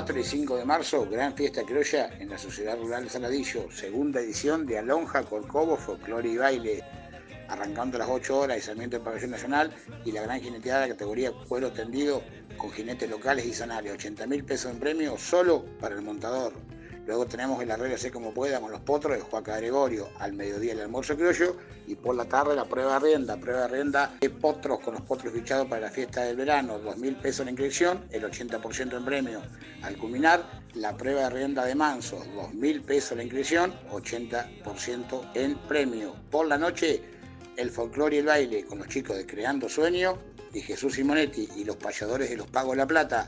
4 y 5 de marzo, gran fiesta criolla en la Sociedad Rural de Saladillo, segunda edición de Alonja, Corcovo, Folclore y Baile, arrancando a las 8 horas y Sarmiento del Pabellón Nacional y la gran jineteada de categoría cuero tendido con jinetes locales y zonales, 80 mil pesos en premio solo para el montador. Luego tenemos el arreglo sé como pueda con los potros de Juaca Gregorio, al mediodía el almuerzo criollo y por la tarde la prueba de rienda, prueba de rienda de potros con los potros fichados para la fiesta del verano, 2 mil pesos la inscripción, el 80% en premio. Al culminar, la prueba de rienda de manso, 2 mil pesos la inscripción, 80% en premio. Por la noche, el folclore y el baile con los chicos de Creando Sueño y Jesús Simonetti y los payadores de los Pagos la Plata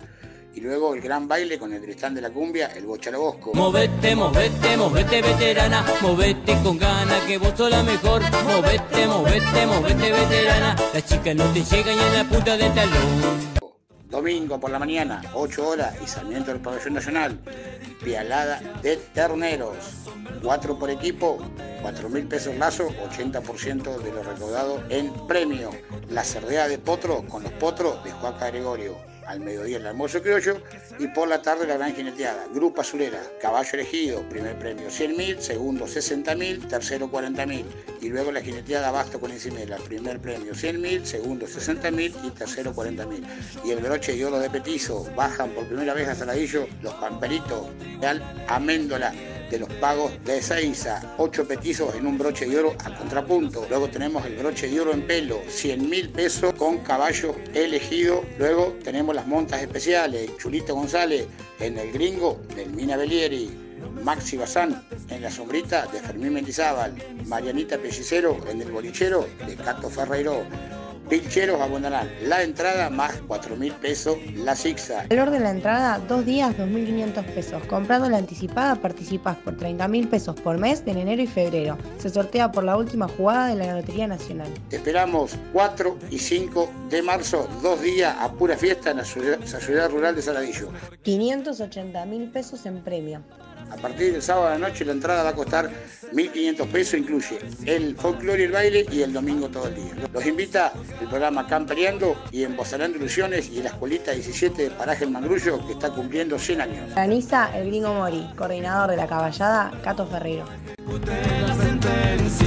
y luego el gran baile con el Tristán de la Cumbia, el Bochalobosco. Movete, movete, movete veterana, movete con gana que vos sos la mejor. Movete, movete, movete veterana, las chicas no te llegan ni en la punta del talón. Domingo por la mañana, 8 horas, y Sarmiento del Pabellón Nacional. Pialada de terneros. 4 por equipo, 4 mil pesos lazo, 80% de lo recaudado en premio. La cerdea de potro con los potros de Juaca Gregorio al mediodía el almuerzo criollo y por la tarde la gran jineteada. Grupo Azulera, caballo elegido, primer premio 100.000, segundo 60.000, tercero 40.000 y luego la jineteada Basto con encimela, primer premio 100.000, segundo 60.000 y tercero 40.000. Y el broche de oro de petizo, bajan por primera vez a Saladillo los pamperitos, real Améndola de los pagos de Ezeiza, 8 petizos en un broche de oro a contrapunto. Luego tenemos el broche de oro en pelo, 100 mil pesos con caballo elegido. Luego tenemos las montas especiales, Chulito González en el gringo del Mina Bellieri. Maxi Bazán en la sombrita de Fermín Mendizábal, Marianita Pellicero en el bolichero de Cato Ferreiro, Pincheros abonarán la entrada más 4 mil pesos la zigzag. Valor de la entrada, dos días, 2.500 pesos. Comprando la anticipada participas por 30 mil pesos por mes en enero y febrero. Se sortea por la última jugada de la Lotería Nacional. Te esperamos 4 y 5 de marzo, dos días a pura fiesta en la ciudad, la ciudad rural de Saladillo. 580 mil pesos en premio. A partir del sábado de la noche la entrada va a costar 1.500 pesos, incluye el folclore y el baile y el domingo todo el día. Los invita el programa Camperiando y en Bozalando Ilusiones y en la escuelita 17 de Paraje El Mangrullo que está cumpliendo 100 años. Organiza el Gringo Mori, coordinador de la caballada Cato Ferrero. La sentencia.